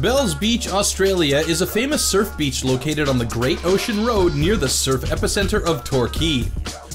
Bells Beach, Australia is a famous surf beach located on the Great Ocean Road near the surf epicenter of Torquay.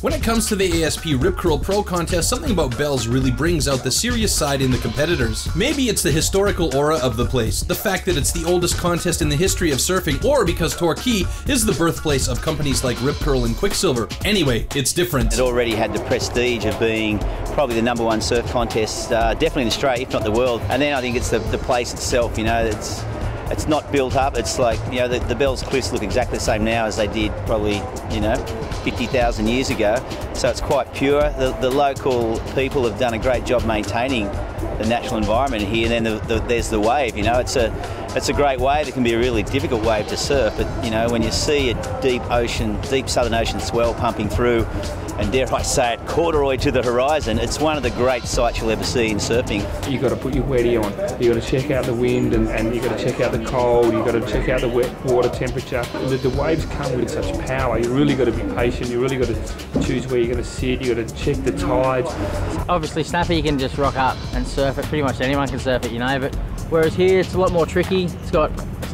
When it comes to the ASP Rip Curl Pro contest, something about Bells really brings out the serious side in the competitors. Maybe it's the historical aura of the place, the fact that it's the oldest contest in the history of surfing, or because Torquay is the birthplace of companies like Rip Curl and Quiksilver. Anyway, it's different. It already had the prestige of being probably the number one surf contest, uh, definitely in Australia, if not the world. And then I think it's the, the place itself, you know, it's it's not built up. It's like, you know, the, the Bells Cliffs look exactly the same now as they did probably, you know, 50,000 years ago. So it's quite pure. The, the local people have done a great job maintaining the natural environment here. And then the, the, there's the wave, you know, it's a, it's a great wave. It can be a really difficult wave to surf, but, you know, when you see a deep ocean, deep Southern Ocean swell pumping through, and dare I say it, corduroy to the horizon. It's one of the great sights you'll ever see in surfing. You've got to put your waddy on. You've got to check out the wind and, and you've got to check out the cold. You've got to check out the wet water temperature. The, the waves come with such power. You really got to be patient. You really got to choose where you're going to sit. You've got to check the tides. Obviously, snapper you can just rock up and surf it. Pretty much anyone can surf it, you know. But whereas here, it's a lot more tricky. It's got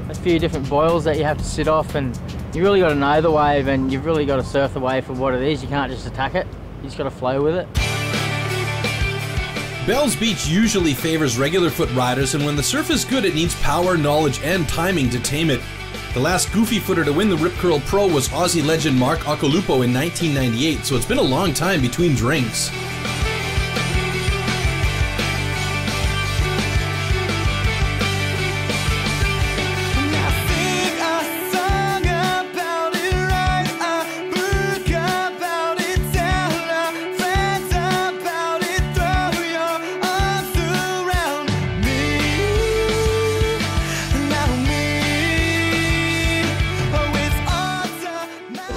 a few different boils that you have to sit off and you really got to know the wave and you've really got to surf the wave for what it is. You can't just attack it. You just got to flow with it. Bells Beach usually favors regular foot riders, and when the surf is good, it needs power, knowledge, and timing to tame it. The last goofy footer to win the Rip Curl Pro was Aussie legend Mark Occhilupo in 1998, so it's been a long time between drinks.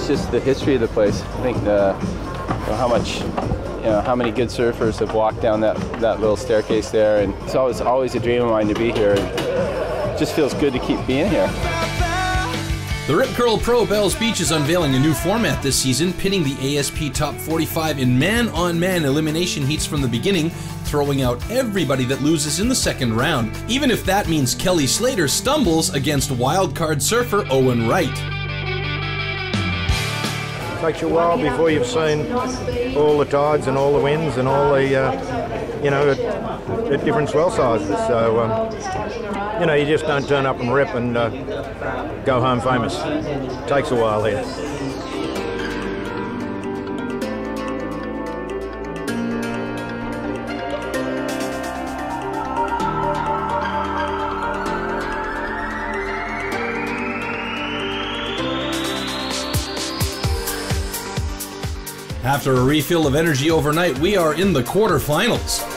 It's just the history of the place. I think the, you know, how much, you know, how many good surfers have walked down that, that little staircase there, and it's always always a dream of mine to be here. And it just feels good to keep being here. The Rip Curl Pro Bells Beach is unveiling a new format this season, pitting the ASP Top 45 in man on man elimination heats from the beginning, throwing out everybody that loses in the second round, even if that means Kelly Slater stumbles against wildcard surfer Owen Wright. Takes you a while before you've seen all the tides and all the winds and all the, uh, you know, at, at different swell sizes. So, um, you know, you just don't turn up and rip and uh, go home famous. takes a while here. After a refill of energy overnight, we are in the quarterfinals.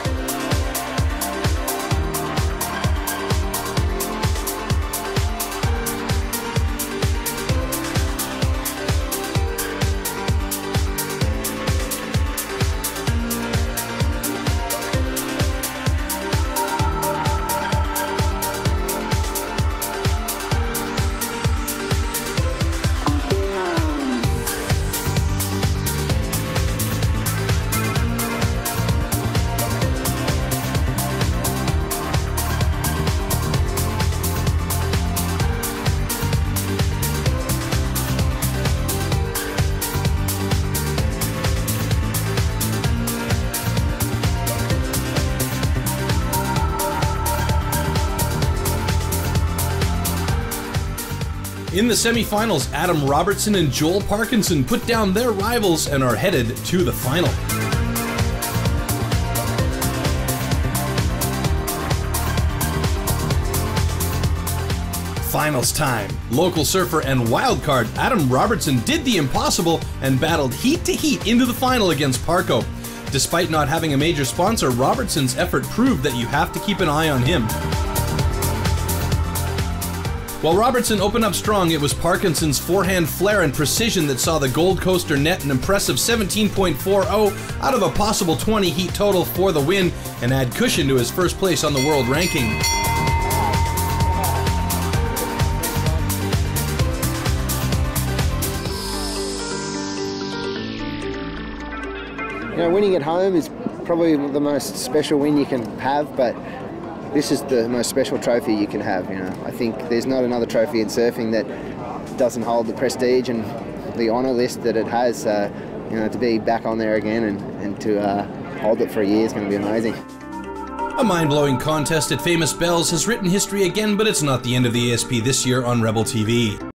In the semifinals, Adam Robertson and Joel Parkinson put down their rivals and are headed to the final. Finals time. Local surfer and wildcard Adam Robertson did the impossible and battled heat to heat into the final against Parko. Despite not having a major sponsor, Robertson's effort proved that you have to keep an eye on him. While Robertson opened up strong, it was Parkinson's forehand flair and precision that saw the Gold Coaster net an impressive 17.40 out of a possible 20 heat total for the win and add cushion to his first place on the world ranking. You know, winning at home is probably the most special win you can have, but this is the most special trophy you can have. You know, I think there's not another trophy in surfing that doesn't hold the prestige and the honour list that it has. Uh, you know, to be back on there again and, and to uh, hold it for a year is going to be amazing. A mind blowing contest at Famous Bells has written history again, but it's not the end of the ASP this year on Rebel TV.